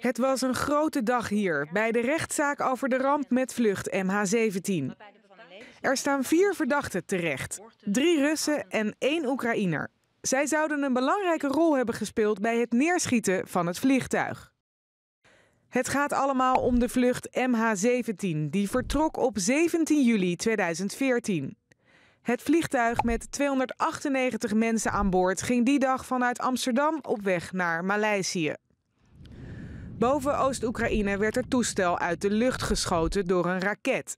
Het was een grote dag hier bij de rechtszaak over de ramp met vlucht MH17. Er staan vier verdachten terecht: drie Russen en één Oekraïner. Zij zouden een belangrijke rol hebben gespeeld bij het neerschieten van het vliegtuig. Het gaat allemaal om de vlucht MH17, die vertrok op 17 juli 2014. Het vliegtuig met 298 mensen aan boord ging die dag vanuit Amsterdam op weg naar Maleisië. Boven Oost-Oekraïne werd het toestel uit de lucht geschoten door een raket.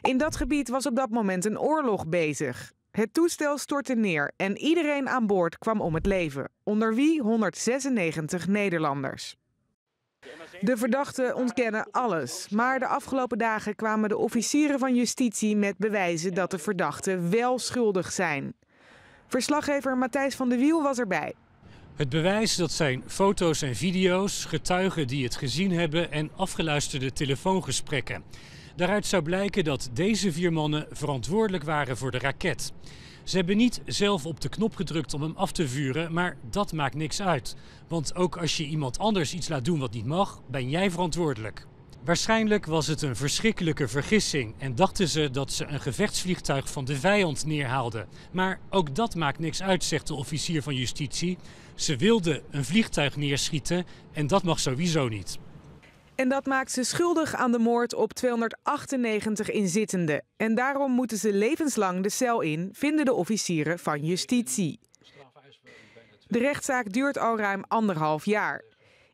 In dat gebied was op dat moment een oorlog bezig. Het toestel stortte neer en iedereen aan boord kwam om het leven, onder wie 196 Nederlanders. De verdachten ontkennen alles, maar de afgelopen dagen kwamen de officieren van justitie met bewijzen dat de verdachten wel schuldig zijn. Verslaggever Matthijs van de Wiel was erbij. Het bewijs dat zijn foto's en video's, getuigen die het gezien hebben en afgeluisterde telefoongesprekken. Daaruit zou blijken dat deze vier mannen verantwoordelijk waren voor de raket. Ze hebben niet zelf op de knop gedrukt om hem af te vuren, maar dat maakt niks uit. Want ook als je iemand anders iets laat doen wat niet mag, ben jij verantwoordelijk. Waarschijnlijk was het een verschrikkelijke vergissing en dachten ze dat ze een gevechtsvliegtuig van de vijand neerhaalden. Maar ook dat maakt niks uit, zegt de officier van justitie. Ze wilden een vliegtuig neerschieten en dat mag sowieso niet. En dat maakt ze schuldig aan de moord op 298 inzittenden. En daarom moeten ze levenslang de cel in, vinden de officieren van justitie. De rechtszaak duurt al ruim anderhalf jaar.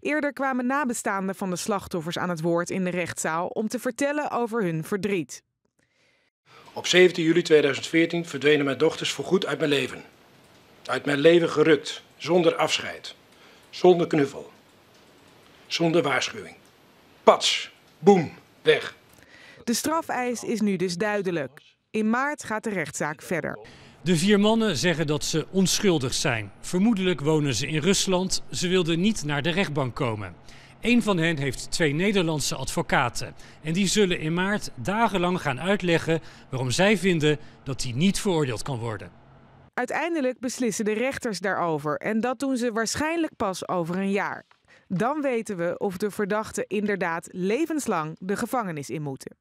Eerder kwamen nabestaanden van de slachtoffers aan het woord in de rechtszaal om te vertellen over hun verdriet. Op 17 juli 2014 verdwenen mijn dochters voorgoed uit mijn leven. Uit mijn leven gerukt, zonder afscheid, zonder knuffel, zonder waarschuwing. Pats, boem, weg. De strafeis is nu dus duidelijk. In maart gaat de rechtszaak verder. De vier mannen zeggen dat ze onschuldig zijn. Vermoedelijk wonen ze in Rusland. Ze wilden niet naar de rechtbank komen. Een van hen heeft twee Nederlandse advocaten. En die zullen in maart dagenlang gaan uitleggen waarom zij vinden dat hij niet veroordeeld kan worden. Uiteindelijk beslissen de rechters daarover. En dat doen ze waarschijnlijk pas over een jaar. Dan weten we of de verdachten inderdaad levenslang de gevangenis in moeten.